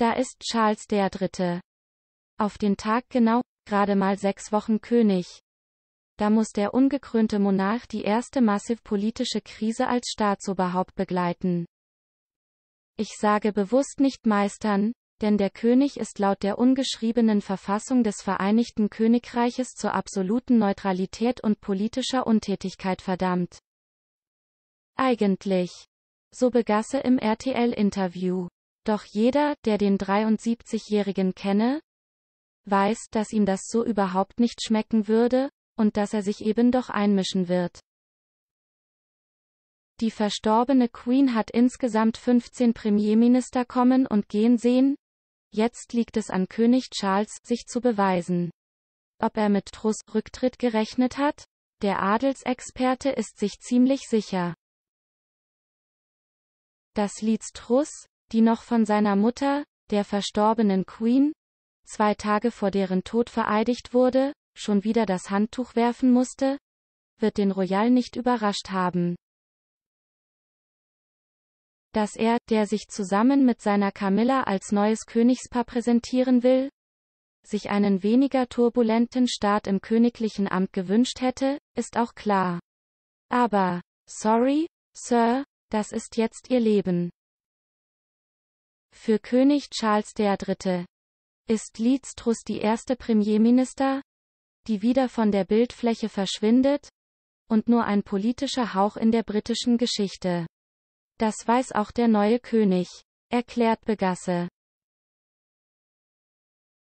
Da ist Charles Dritte. Auf den Tag genau, gerade mal sechs Wochen König. Da muss der ungekrönte Monarch die erste massiv politische Krise als Staatsoberhaupt begleiten. Ich sage bewusst nicht meistern, denn der König ist laut der ungeschriebenen Verfassung des Vereinigten Königreiches zur absoluten Neutralität und politischer Untätigkeit verdammt. Eigentlich. So Begasse im RTL-Interview. Doch jeder, der den 73-Jährigen kenne, weiß, dass ihm das so überhaupt nicht schmecken würde, und dass er sich eben doch einmischen wird. Die verstorbene Queen hat insgesamt 15 Premierminister kommen und gehen sehen, Jetzt liegt es an König Charles, sich zu beweisen. Ob er mit Truss Rücktritt gerechnet hat? Der Adelsexperte ist sich ziemlich sicher. Dass Liz Truss, die noch von seiner Mutter, der verstorbenen Queen, zwei Tage vor deren Tod vereidigt wurde, schon wieder das Handtuch werfen musste, wird den Royal nicht überrascht haben dass er, der sich zusammen mit seiner Camilla als neues Königspaar präsentieren will, sich einen weniger turbulenten Start im königlichen Amt gewünscht hätte, ist auch klar. Aber, sorry, Sir, das ist jetzt ihr Leben. Für König Charles III. ist Liz Truss die erste Premierminister, die wieder von der Bildfläche verschwindet, und nur ein politischer Hauch in der britischen Geschichte. Das weiß auch der neue König, erklärt Begasse.